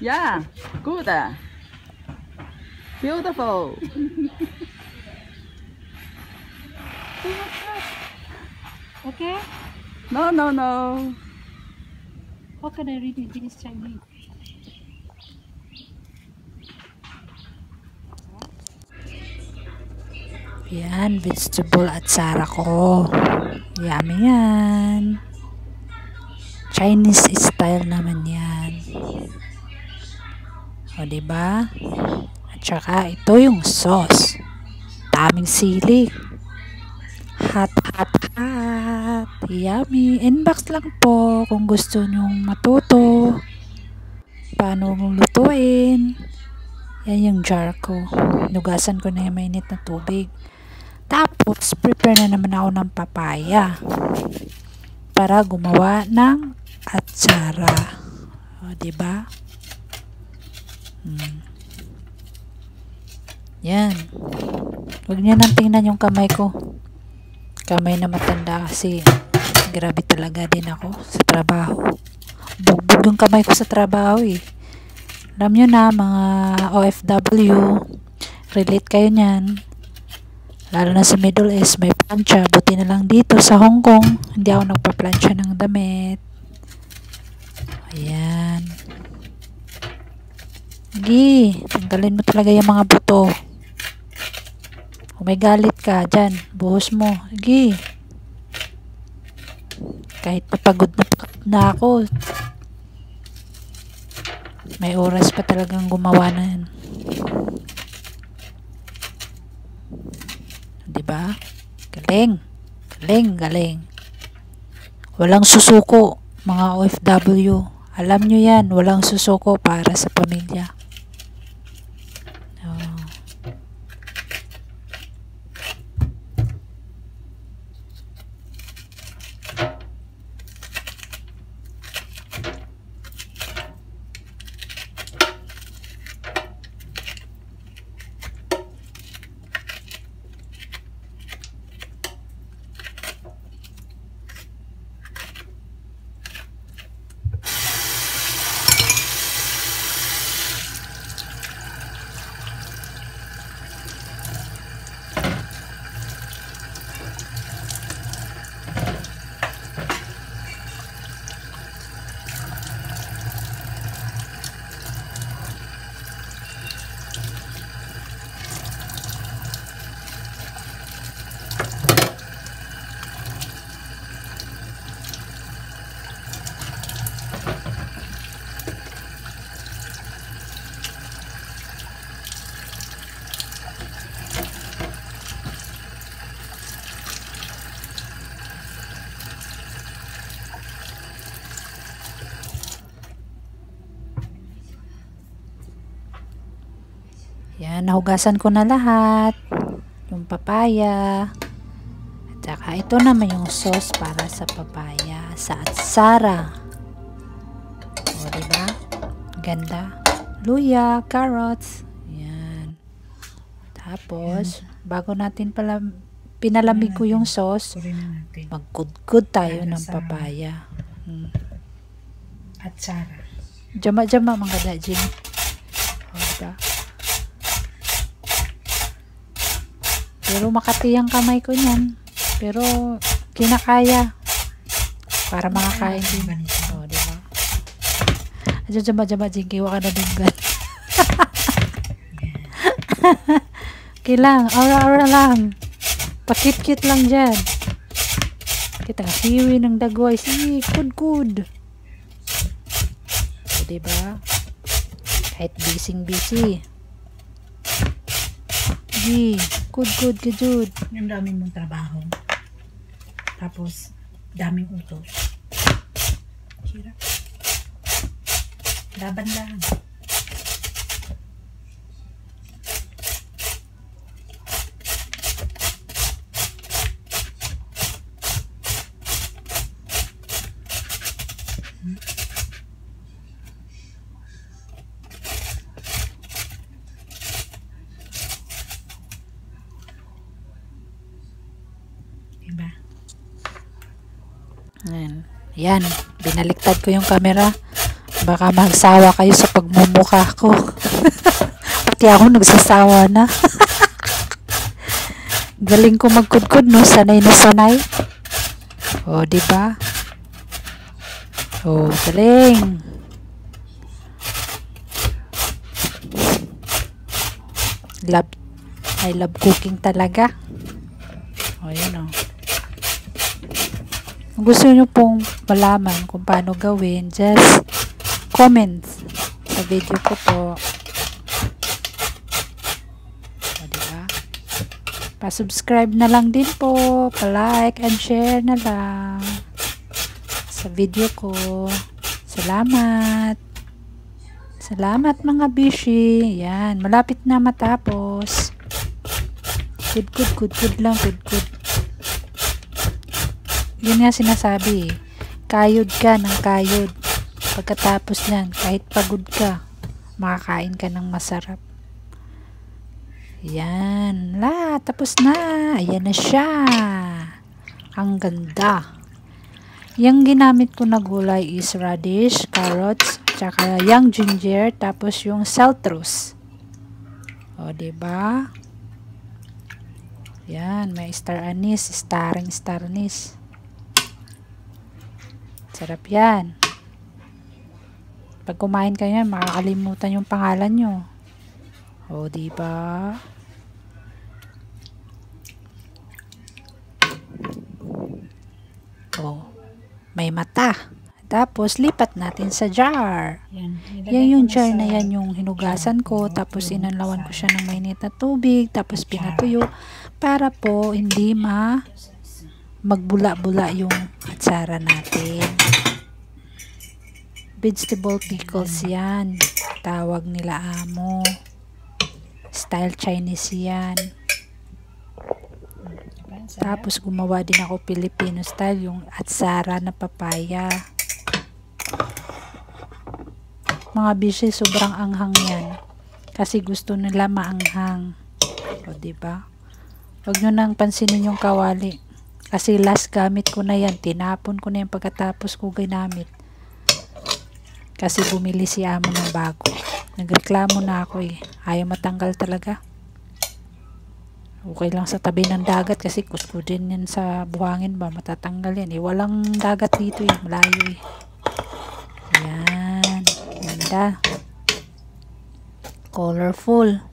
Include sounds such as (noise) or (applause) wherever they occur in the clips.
Yeah, good. Beautiful. Okay? No, no, no. How can I read it in Chinese? Yan, vegetable at sara ko. Yummy yan. Chinese style naman yan. O, diba? At saka, ito yung sauce. Daming sili. Hot, hot, hot. Yummy. Inbox lang po kung gusto nyong matuto. Paano lutuin. Yan yung jar ko. Nugasan ko na yung mainit na tubig. Tapos, prepare na naman ako ng papaya para gumawa ng atsara. O, diba? Hmm. Yan. Huwag niyo nang tingnan yung kamay ko. Kamay na matanda kasi grabe talaga din ako sa trabaho. Bugbog yung kamay ko sa trabaho eh. Alam nyo na, mga OFW, relate kayo niyan. Lalo na sa Middle East, may plancha. Buti na lang dito sa Hong Kong, hindi ako nagpa-plancha ng damit. Ayan. Gi, tanggalin mo talaga yung mga buto. Kung may galit ka, dyan, buhos mo. Gi. Kahit napagod na na ako, may oras pa talagang gumawa na yan. 'Di ba? Galing. Galing, galing. Walang susuko, mga OFW. Alam nyo yan, walang susuko para sa pamilya. Oh. Nahugasan ko na lahat. Yung papaya. At saka ito naman yung sauce para sa papaya. Sa atsara. O, diba? Ganda. Luya, carrots. Yan. Tapos, bago natin pala pinalamig ko yung sauce, magkudkud tayo ng papaya. Hmm. At Sara. Jama-jama mga dajin. O, diba? Pero makati ang kamay ko niyan. Pero kinakaya. Para makakain din. O, diba? Adyo jama-jama jing kiwa ka na dunggan. (laughs) Kilang, aura-aura lang. Pakit-kit lang dyan. Kita nga, hiwi ng dagway. Si, kud-kud. O, diba? Kahit busy-busy. Gi, kud-kud ka, Jud. Yung dami mong trabaho. Tapos, daming utos. Hirap. Laban lang. Diba? Ayan. Yan. Binaliktad ko yung camera Baka magsawa kayo sa pagmumukha ko. (laughs) Pati ako nagsasawa na. (laughs) Galing ko magkudkod, no? Sanay na sanay. O, di ba? O, galing. Love, I love cooking talaga. O, yun o. Kung gusto nyo pong malaman kung paano gawin, just comment sa video ko po. O, diba? Pa-subscribe na lang din po. Pa-like and share na lang sa video ko. Salamat. Salamat mga bishi. Yan. Malapit na matapos. Good, good, good, good lang. Good, good. Yun nga sinasabi eh. Kayod ka ng kayod. Pagkatapos niyan, kahit pagod ka, makakain ka ng masarap. Yan. La, tapos na. Ayan na siya. Ang ganda. Yung ginamit ko na gulay is radish, carrots, tsaka yung ginger, tapos yung celtrus. O, diba? Yan, may star anise, starring star anise. Sarap yan. Pag kumain ka yan, makakalimutan yung pangalan nyo. O, diba? O, may mata. Tapos, lipat natin sa jar. Yan. Yan yung jar na yan yung hinugasan ko. Tapos, inanlawan ko siya ng mainit na tubig. Tapos, pinatuyo. Para po, hindi ma magbula-bula yung atsara natin. Vegetable pickles yan. Tawag nila amo. Style Chinese yan. Tapos gumawa din ako Filipino style, yung atsara na papaya. Mga bishi, sobrang anghang yan. Kasi gusto nila maanghang. O, diba? Huwag nyo nang pansinin yung kawali. Kasi last gamit ko na yan. Tinapon ko na yung pagkatapos ko ginamit. Kasi bumili si amo ng bago. Nagreklamo na ako eh. Ayaw matanggal talaga. Okay lang sa tabi ng dagat kasi kuskudin yan sa buhangin ba, matatanggal yan. Eh, walang dagat dito eh, malayo eh. Yan, ganda. Colorful.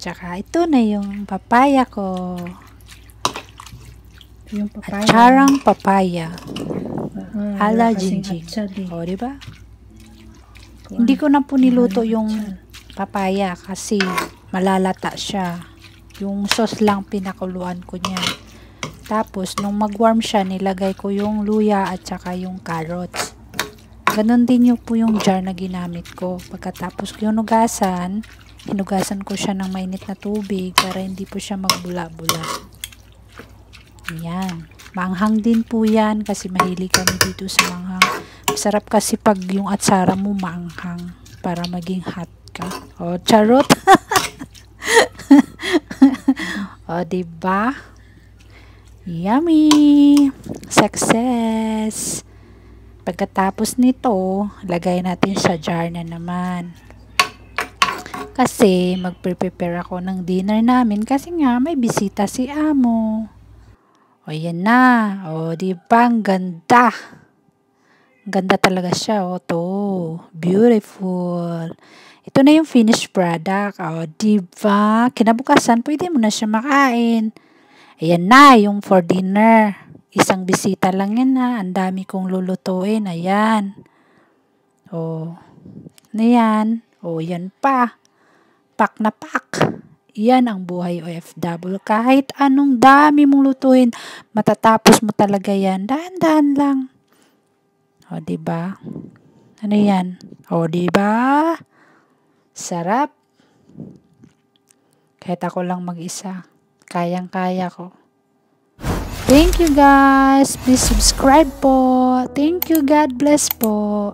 Tsaka ito na yung papaya ko. Yung papaya. Atsarang papaya. Ala wala kasing jinjing. atsar eh. O, di ba? Kuwan. Hindi ko na po niluto yung papaya kasi malalata siya. Yung sauce lang pinakuluan ko niya. Tapos, nung mag-warm siya, nilagay ko yung luya at saka yung carrots. Ganon din yung po yung jar na ginamit ko. Pagkatapos ko yung hugasan, hinugasan ko siya ng mainit na tubig para hindi po siya magbula-bula. Yan. Manghang din po yan kasi mahilig kami dito sa manghang. Masarap kasi pag yung atsara mo maanghang para maging hot ka. O, charot. (laughs) o, diba? Yummy! Success! Pagkatapos nito, lagay natin sa jar na naman. Kasi, magpre-prepare ako ng dinner namin kasi nga may bisita si amo. O, yan na. O, di ba? Ang ganda. Ganda talaga siya. O, to. Beautiful. Ito na yung finished product. O, di ba? Kinabukasan, pwede mo na siya makain. Ayan na, yung for dinner. Isang bisita lang yan na. Ang dami kong lulutuin. Ayan. O, na yan. O, yan pa. Pak na pak. Yan ang buhay OFW. Kahit anong dami mong lutuin, matatapos mo talaga yan. Dahan-dahan lang. O, ba? Ano yan? O, ba? Sarap. Kahit ako lang mag-isa. Kayang-kaya ko. Thank you guys. Please subscribe po. Thank you. God bless po.